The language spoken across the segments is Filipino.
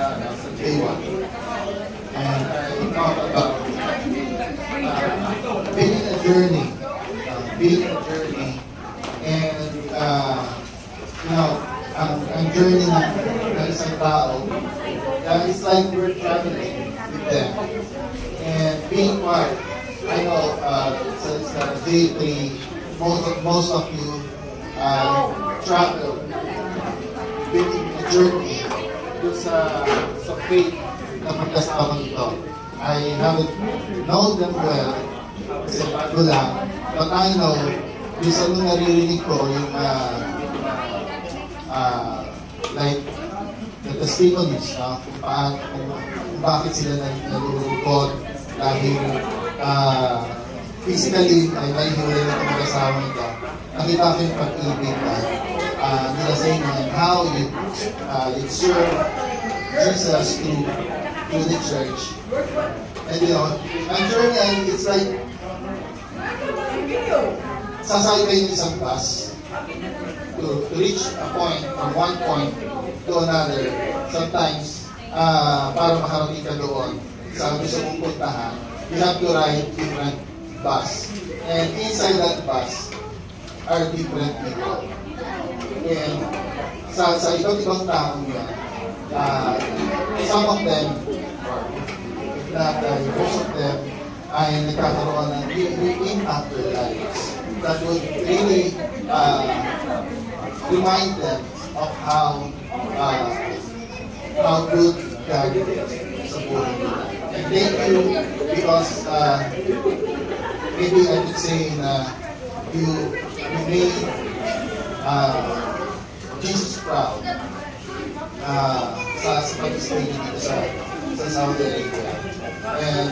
uh, sa J1. And about uh, being a journey, uh, being a journey, and uh, you know, ang, ang journey ng, ng isang tao, uh, it's like we're traveling with them. And being part, I know uh, sa J3, most of, most of you uh, travel, being a journey dun sa, sa faith na pagkasama ito. I haven't known them well, kasi bago lang, but I know, minsan nung naririnig ko yung uh, uh, like the testimonies no? kung, paano, kung, kung bakit sila nalulungkot dahil uh, physically ay may hiwalay na pagkasama ito. Nakita ko yung pag-ibig na uh, nila sa and how you, uh, you serve Jesus to, to the church. And you know, journey ay it's like sasakay kayo ng isang bus to, to reach a point from one point to another. Sometimes, uh, para makarating ka doon sa gusto mong puntahan, you have to ride different bus. And inside that bus are different people. And sa, sa iba't ibang taong yun, uh, some of them, if not uh, most of them, ay nagkakaroon ng living after lives that would really uh, remind them of how uh, how good God is sa buhay nila. And thank you because uh, maybe I could say na you made uh, Jesus proud uh, sa, sa pag-stay dito sa, sa Saudi Arabia. And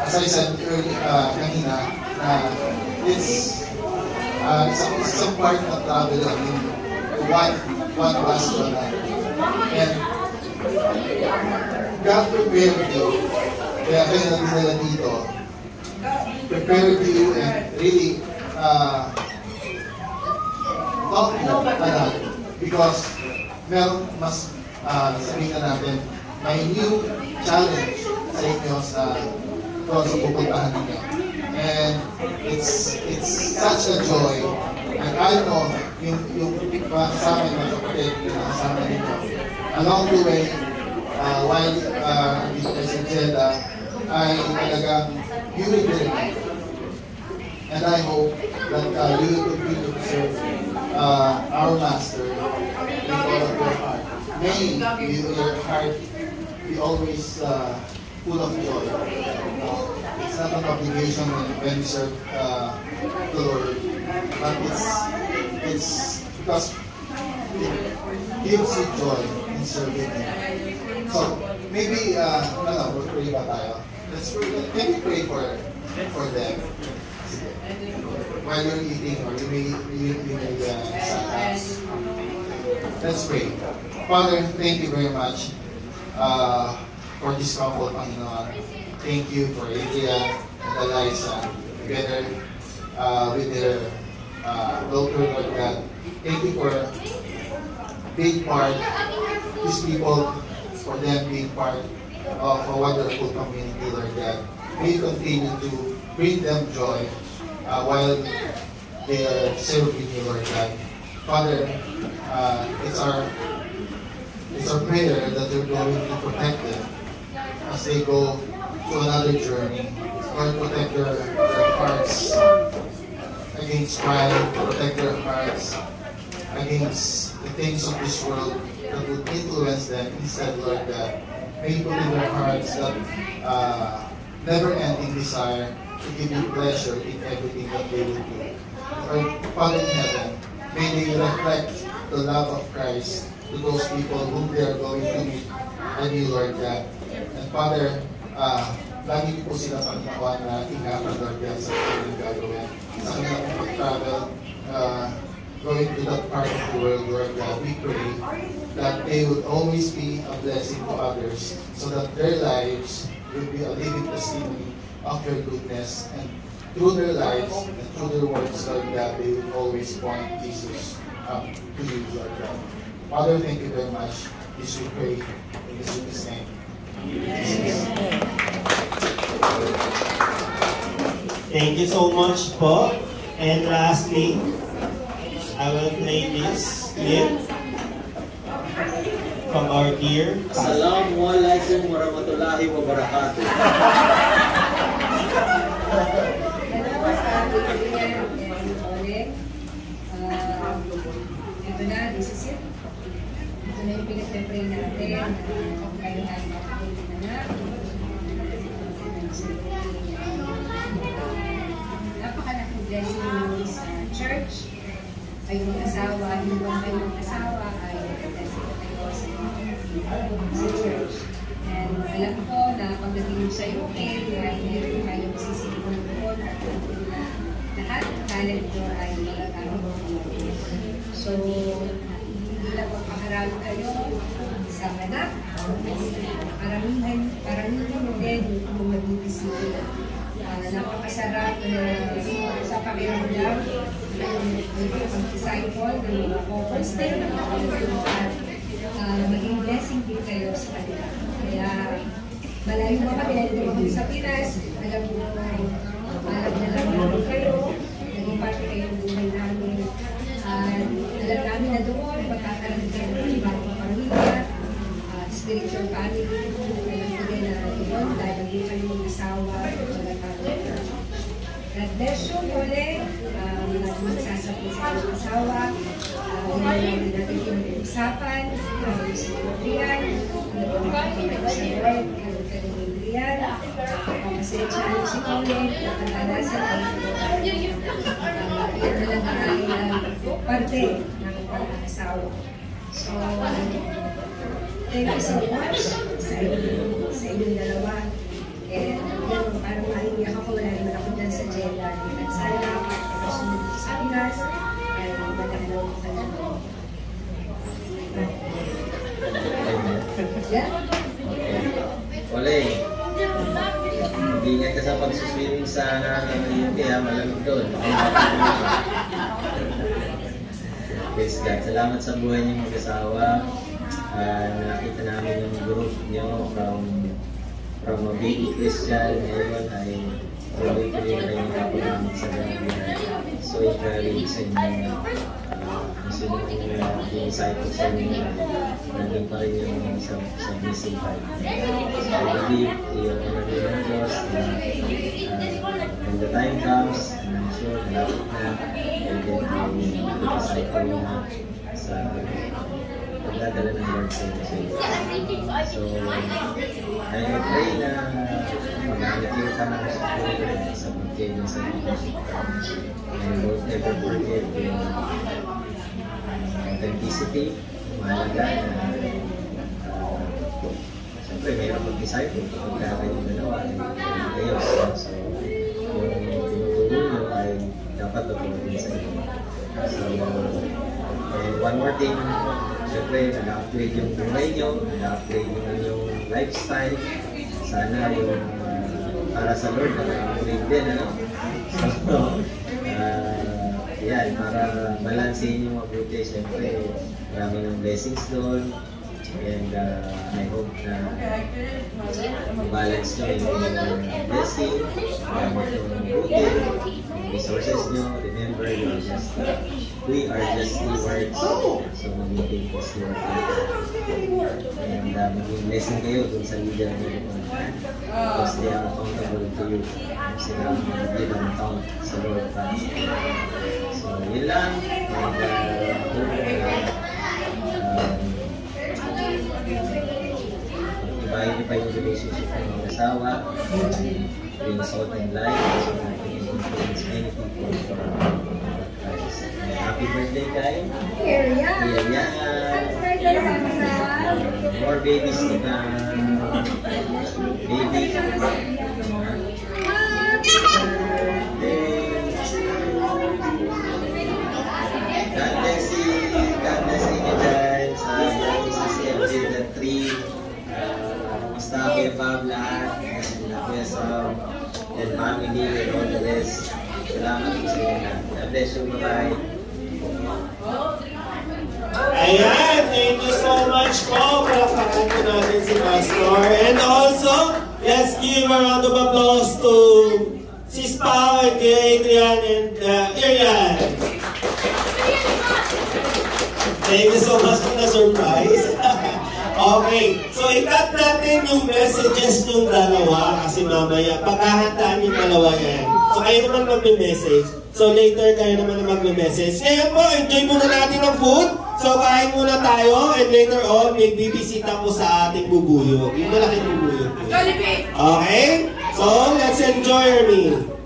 as I said earlier, uh, kanina, na it's, uh, it's, a, it's a part of travel I mean, one, one bus to another. And God prepared you, kaya kayo nagdala dito, prepared you and really uh, because meron mas uh, sabihin na natin, may new challenge sa inyo sa doon sa pupuntahan ninyo. And it's it's such a joy. And I know yung, yung kasama yung mga kapatid yung kasama ninyo. Along the way, uh, while uh, dito kay sa Jeddah, ay talagang benefit. And I hope that uh, you will continue to serve uh, our Master with all of your heart. May you, your heart be always uh, full of joy. Uh, it's not an obligation when, you serve uh, the Lord, but it's it's because it gives you joy in serving Him. So maybe uh, ano, we'll pray ba tayo? Let's pray. We pray for for them? While you're eating, or you may you, you may uh, silence. Let's pray. Father, thank you very much uh, for this couple, Panginoon. Thank you for Adria and Eliza together uh, with their uh, daughter, Lord God. Thank you for being part, these people, for them being part of a wonderful community, Lord God. May continue to bring them joy uh, while they are serving you, Lord. Father, uh, it's our it's our prayer that you're going to protect them as they go to another journey. Lord, protect their, their hearts against pride, protect their hearts against the things of this world that would influence them. Instead, Lord God, may you put in their hearts that uh, never-ending desire to give you pleasure in everything that they will do. Lord, Father in heaven, may they reflect the love of Christ to those people whom they are going to meet and you, Lord God. And Father, uh, lagi po sila Panginoon na ingatan, Lord God, sa kanilang gagawin. Sa kanilang pag-travel, uh, going to that part of the world, Lord God, we pray that they would always be a blessing to others so that their lives will be a living testimony of your goodness and through their lives and through their words, Lord God, they will always point Jesus up to you, Lord God. Father, thank you very much This we pray in Jesus' name. Jesus. Thank you so much po. And lastly, I will play this clip from our dear pastor. Assalamualaikum warahmatullahi wabarakatuh. ito na, this is it. Ito na yung pinag-pray natin. Uh, ay makakulit na na. Napakalaking blessing nyo sa church. Kayong mag-asawa, hindi ba kayo mag-asawa ay blessing kayo sa, sa church. And alam na pagdating mo sa UK, ay meron kayong doon at lahat talent nyo ay magagamit mo So, hindi lang magpakarami kayo sa anak, paramihan mo din yung magbibisita. Uh, napakasarap na sa pakiramdam ng pag-disciple ng mga couples din at uh, maging blessing din kayo sa kanila. Kaya malayo pa kami nandito sa Pinas, alam mo alam namin namin. Namin spiritual family, ko din na doon, dahil hindi kayo mag-asawa, God bless you, Mole. Um, magsasapit sa inyong asawa. Yun lang natin pinag-uusapan. Uh, si Adrian. Nagpapakita sa Lord. Karoon ka Adrian. Pasensya mo si Mole. Nakatanasan ay uh, yun na lang ay parte ng pag-asawa. So, thank you so much sa inyong, sa inyong dalawa. And yun, parang maiiyak ako, wala naman ako dyan sa Jeddah. At sana, dito sa Pinas. And magandang ko ka. Yeah? Ingat ka sa pagsuswimming sa UK ha, malamig doon. Praise God. Salamat sa buhay niyong mag-asawa. Ah, nakita namin yung group niyo from from a baby Christian ngayon ay tuloy-tuloy na rin yung kapagamit sa Gambia. So encouraging sa inyo. Gusto nyo uh, disciple sa inyo nandun pa rin yung sa, sa missing part. So I believe yung energy ng Diyos na when the time comes, I'm sure malapit na, and then uh, disciple na sa pagdadala ng Lord sa inyo. So, I pray na mag-allocate ka ng sa pagkain sa inyo. And don't never forget yung authenticity, mahalaga na uh, Siyempre, mayroon mag-disciple kapag kayong dalawa ay ayos. So, yung tinuturo nyo ay dapat tutulungan sa inyo. So, and one more thing, siyempre, nag-upgrade yung buhay nyo, nag-upgrade yung inyong lifestyle. Sana yung uh, para sa Lord, nag-upgrade din, ano? So, yan, para balansin yung mabuti, siyempre, marami ng blessings doon. And uh, I hope na balance nyo yung blessing, gamit yung mabuti, resources nyo. Remember, you are just, uh, we are just stewards. So, magiging steward kayo. And uh, maging blessing kayo dun sa leader nyo. Because they are accountable to you. Sila ang give an account sa Lord Christ. So, yun lang. And uh, hope na um, ibahin niyo pa yung relationship ng asawa, being salt and light, so can influence many people Christ. Happy birthday, yeah. Yeah, yeah. Happy birthday, Samson. More babies come. Baby. God bless you. God bless you dyan sa sa. Uh, Kamusta Kuya Bob lahat? And Kuya Sam and family and all the rest. Salamat sa inyo. God bless you. Bye-bye. Ayan, thank you so much po. Palakpakan po natin si Pastor. And also, let's give a round of applause to Sis Pao and kay Adrian and uh, Irian. Thank you so much for the surprise. Okay, so ikat natin yung messages ng dalawa kasi mamaya pagkahandaan yung dalawa yan. So kayo naman magme-message. So later kayo naman na magme-message. Ngayon po, enjoy muna natin ang food. So kain muna tayo and later on may bibisita po sa ating bubuyog. Yung malaking bubuyog. Jollibee! Okay? So let's enjoy our meal.